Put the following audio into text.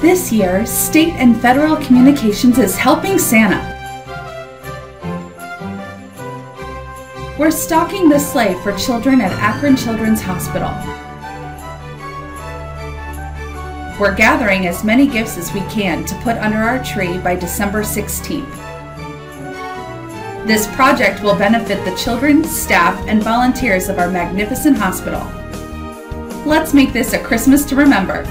This year, state and federal communications is helping Santa. We're stocking the sleigh for children at Akron Children's Hospital. We're gathering as many gifts as we can to put under our tree by December 16th. This project will benefit the children, staff, and volunteers of our magnificent hospital. Let's make this a Christmas to remember.